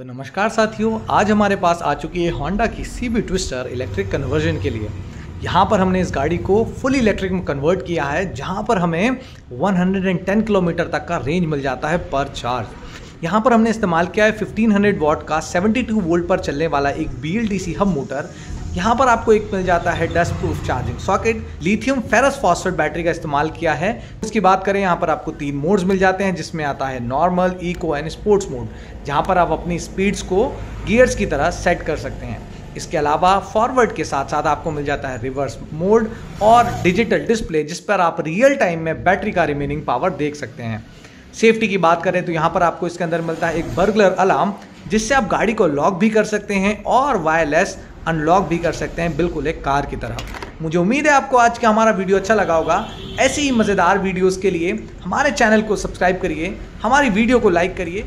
तो नमस्कार साथियों, आज हमारे पास आ चुकी है होंडा की C B twister electric conversion के लिए। यहाँ पर हमने इस गाड़ी को फुल इलेक्ट्रिक में कन्वर्ट किया है, जहाँ पर हमें 110 किलोमीटर तक का रेंज मिल जाता है पर चार्ज यहाँ पर हमने इस्तेमाल किया है 1500 वॉट का 72 वोल्ट पर चलने वाला एक बी हब मोटर यहाँ पर आपको एक मिल जाता है dust proof charging socket lithium ferrous phosphate battery का इस्तेमाल किया है। इसकी बात करें, यहाँ पर आपको तीन मोड्स मिल जाते हैं, जिसमें आता है normal eco and sports mode जहाँ पर आप अपनी स्पीड्स को गियर्स की तरह सेट कर सकते हैं। इसके अलावा फॉरवर्ड के साथ साथ आपको मिल जाता है रिवर्स मोड और डिजिटल डिस्प्ले जिस पर आप रियल टाइम में बैटरी का रिमेनिंग पावर देख सकते हैं। सेफ्टी की बात करें तो यहाँ पर आपको इसके अंदर मिलता है एक बर्गलर अलार्म जिससे आप गाड़ी को लॉक भी कर सकते हैं और वायरलेस अनलॉक भी कर सकते हैं बिल्कुल एक कार की तरह। मुझे उम्मीद है आपको आज का हमारा वीडियो अच्छा लगा होगा। ऐसी ही मज़ेदार वीडियोस के लिए हमारे चैनल को सब्सक्राइब करिए, हमारी वीडियो को लाइक करिए